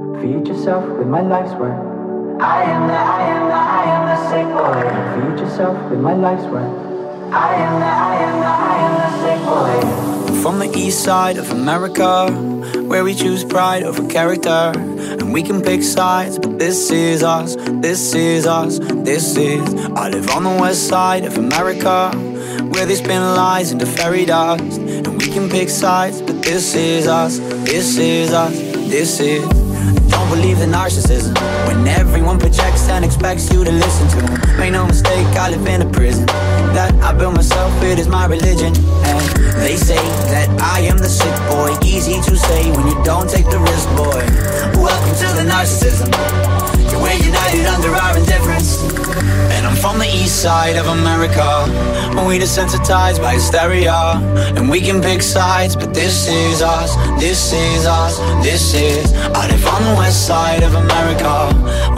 Feed yourself with my life's work. I am the, I am the, I am the sick boy. Feed yourself with my life's work. I am the, I am the, I am the sick boy. From the east side of America, where we choose pride over character. And we can pick sides, but this is us, this is us, this is. I live on the west side of America, where they spin lies into fairy dust. And we can pick sides, but this is us, this is us, this is. Don't believe in narcissism when everyone projects and expects you to listen to them. Make no mistake, I live in a prison that I built myself. It is my religion, and they say that I am the sick boy. Easy to say when you don't take the risk, boy. East side of America. We desensitized by hysteria. And we can pick sides, but this is us, this is us, this is. I live on the west side of America.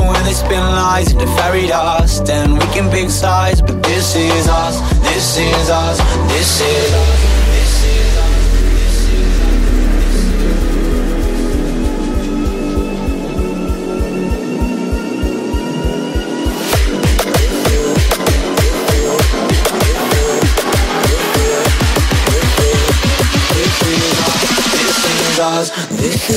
Where they spin lies into fairy dust. And we can pick sides, but this is us, this is us, this is us. This. This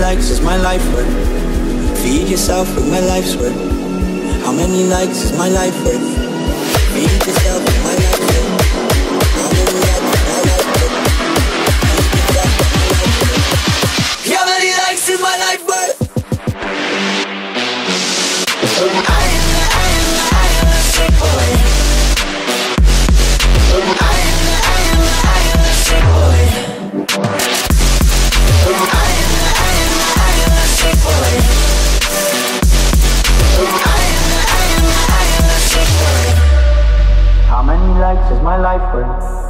likes is my life worth? Feed yourself with my life's work. How many likes is my life worth? Feed yourself with my life's work. How many likes is my life worth? How many likes is my life worth? Likes is my life worth?